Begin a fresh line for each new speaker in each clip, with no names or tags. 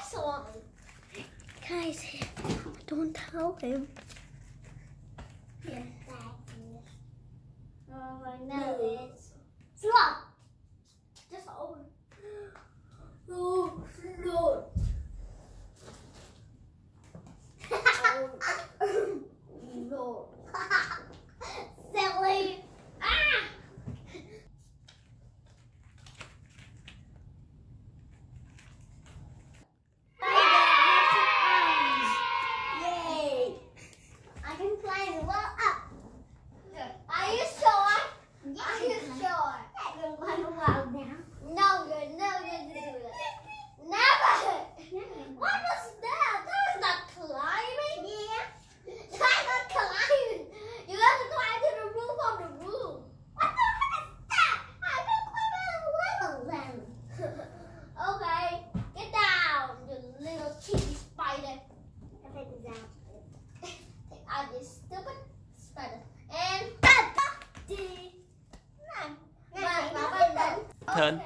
dress. Guys, don't tell him. Yes. Oh, I know it.
Slop!
turn.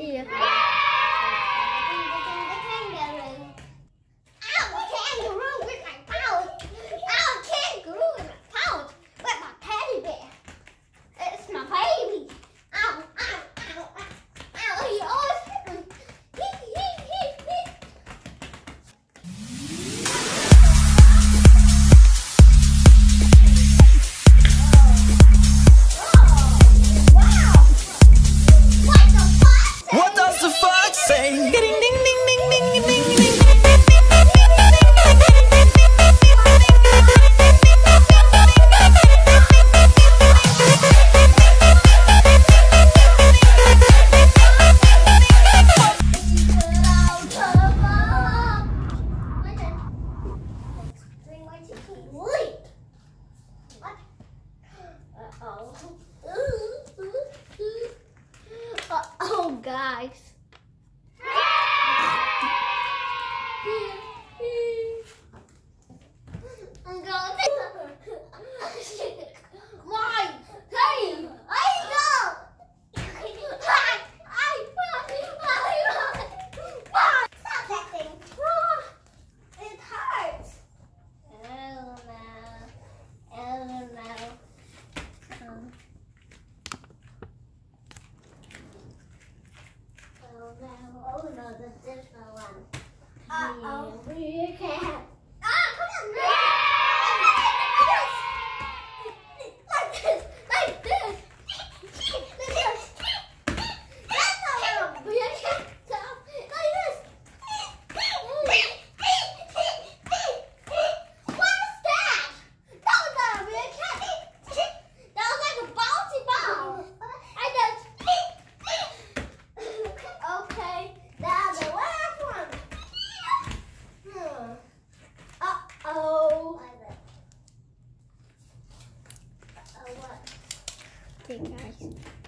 Yeah.
go, guys. I'm going. to. My, hey. Namaste, guys.